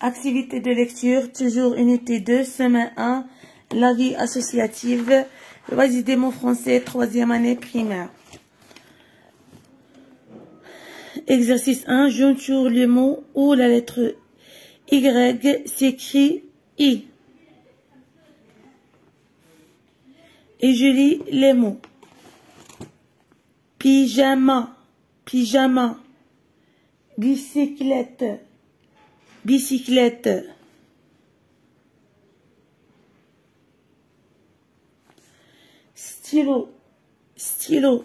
Activité de lecture, toujours unité 2, semaine 1, la vie associative, loisirs des mots français, troisième année primaire. Exercice 1, jointure le mot où la lettre Y s'écrit I. Et je lis les mots. Pyjama, pyjama, bicyclette, bicyclette. Stylo, stylo.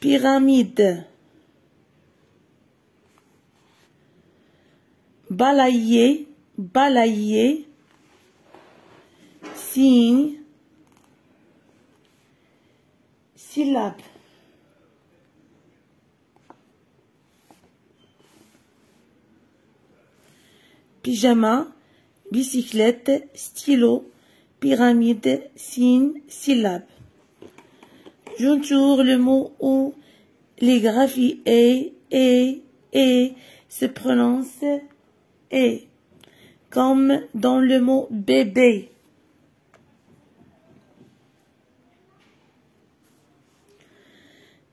Pyramide. Balayer, balayer. Signe. Syllabe. Pyjama, bicyclette, stylo, pyramide, signe, syllabe. J'entoure le mot ou les graphies et, et, et se prononcent et, comme dans le mot bébé.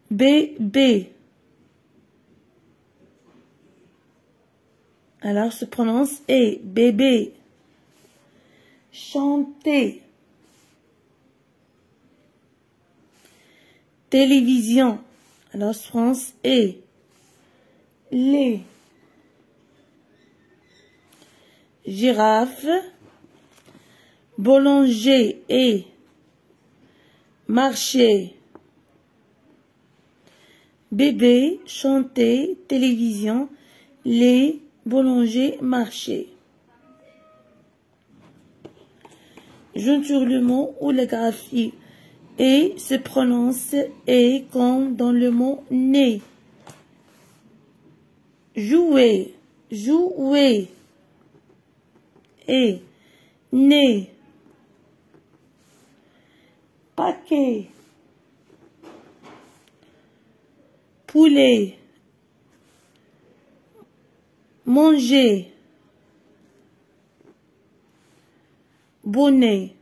Bébé. Alors se prononce et bébé. Chanter. Télévision. Alors se et. Les. Girafe. Boulanger et. Marcher. Bébé, chanter, télévision, les, boulanger, marché. Jointure le mot ou la graphie et se prononce et comme dans le mot né. Jouer, jouer et né. Paquet. poulet, manger, bonnet,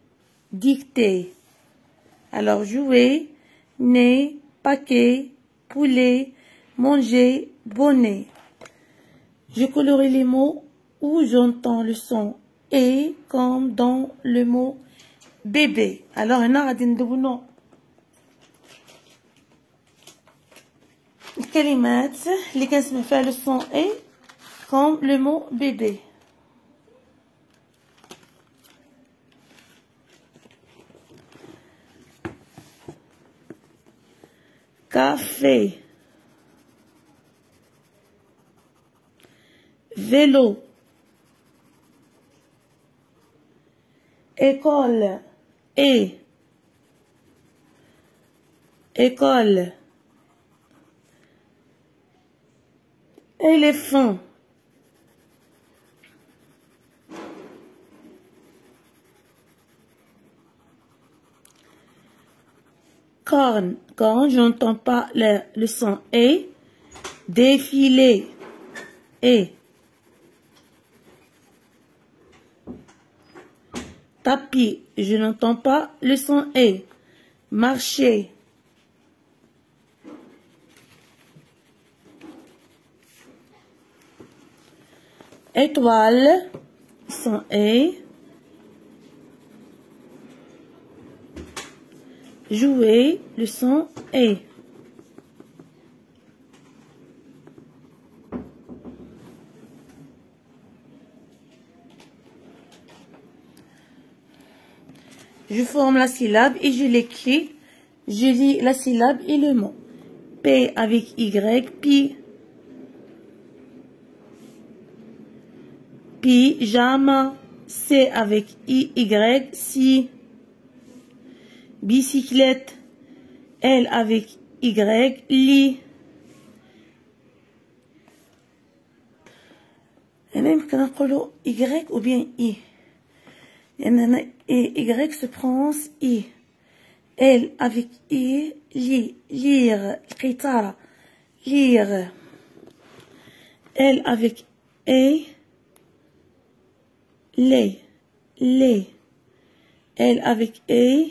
dicter. Alors jouer, nez, paquet, poulet, manger, bonnet. Je colorie les mots où j'entends le son et comme dans le mot bébé. Alors, un de non. الكلمات اللي كنسمع فيها لو سون اي comme le mot bébé. Café. Vélo. École. Et. École. Éléphant. Corne quand j'entends pas le, le son et défiler et tapis je n'entends pas le son et marcher. Étoile, son E. Jouer, le son E. Je forme la syllabe et je l'écris. Je lis la syllabe et le mot. P avec Y, pi pyjama, C avec I, Y, si, bicyclette, L avec Y, lit. هنا يمكن نقولوا Y ou bien I لأن هنا Y se prononce I L avec I, li, lire, القطارة lire Elle avec E. Les. Les. Elle avec E.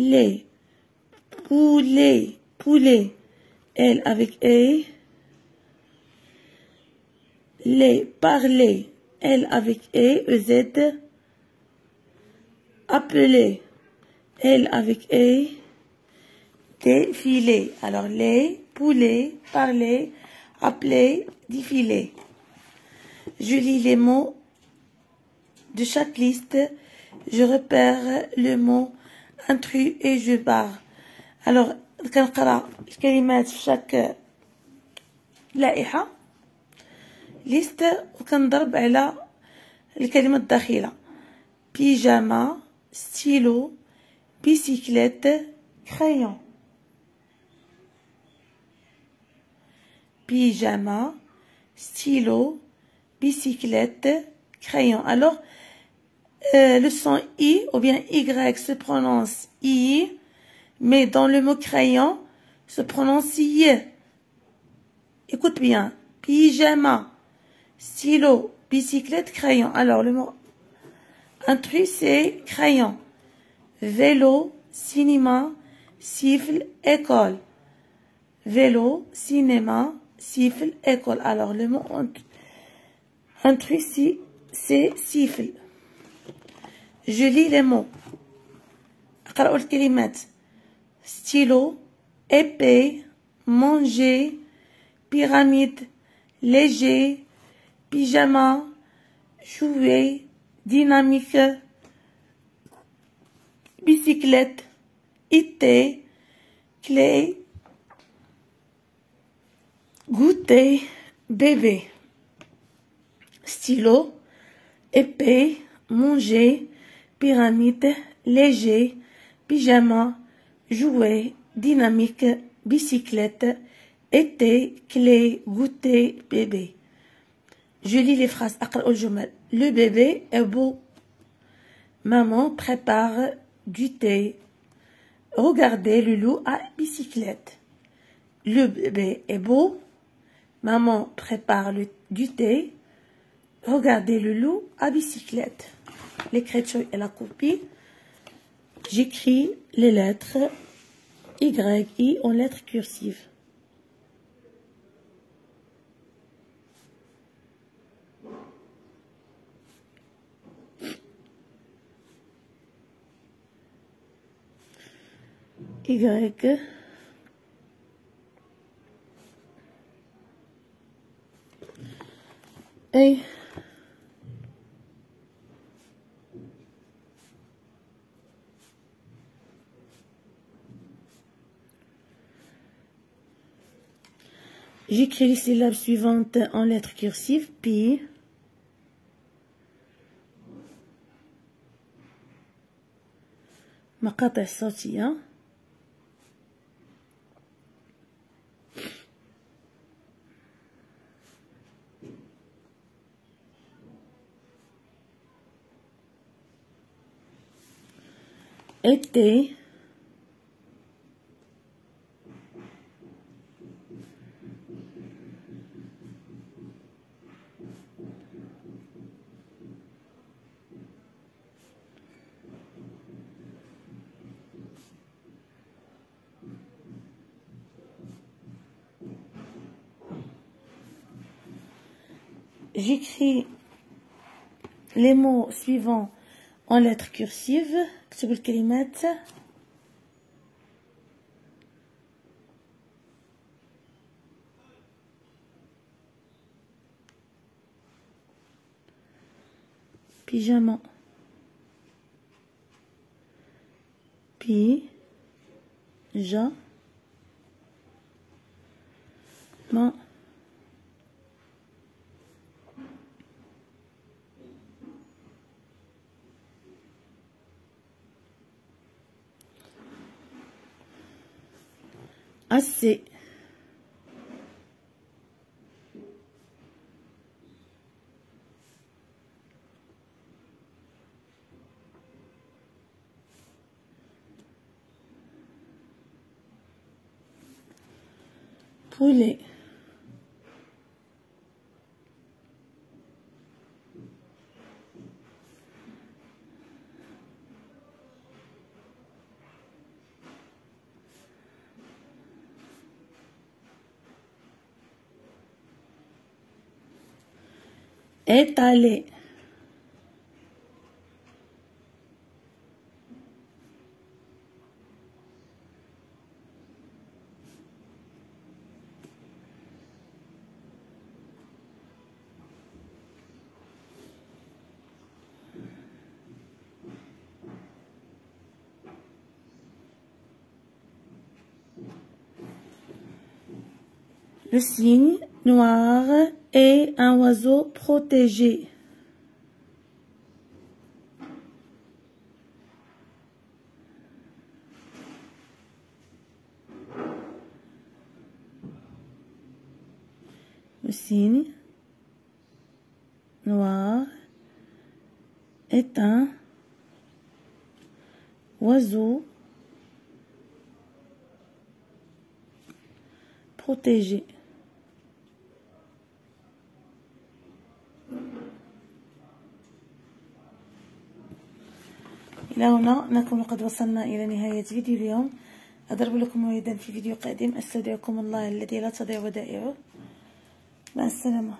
les. Poulet. Poulet. Elle avec E. Les. Parler. Elle avec E. EZ. Appeler. Elle avec E. Défiler. Alors les, poulet, parler, appeler, défiler. Je lis les mots de chaque liste. Je repère le mot ان تخي اي جو باغ الوغ كنقرا الكلمات في شاك لائحه ليست وكنضرب على الكلمة الداخله بيجاما ستيلو بيسيكليت كرايون بيجاما ستيلو بيسيكليت كرايون الوغ euh, le son i ou bien y se prononce i mais dans le mot crayon se prononce y. Écoute bien. Pyjama stylo bicyclette crayon. Alors le mot intrus c'est crayon. Vélo cinéma siffle école. Vélo cinéma siffle école. Alors le mot intrus c'est siffle je lis les mots أقرأ الكلمات stylo épée manger pyramide léger pyjama jouet dynamique bicyclette été clé goûter bébé stylo épée manger pyramide léger pyjama jouet dynamique bicyclette été clé goûter bébé. Je lis les phrases le bébé est beau. Maman prépare du thé. Regardez le loup à bicyclette. Le bébé est beau. Maman prépare du thé. Regardez le loup à bicyclette l'écriture et la copie j'écris les lettres Y, I en lettres cursives. Y. J'écris les syllabes suivantes en lettres cursives, puis مقاطع صوتية été j'écris les mots suivants en lettres cursives اكتبوا الكلمات pyjama pi ja ma assez poulet étalé Le signe noir est un oiseau protégé. Le signe noir est un oiseau protégé. إلى هنا نكون قد وصلنا إلى نهاية فيديو اليوم. أضرب لكم موعدا في فيديو قادم. أستودعكم الله الذي لا تضيع ودائعه. مع السلامة.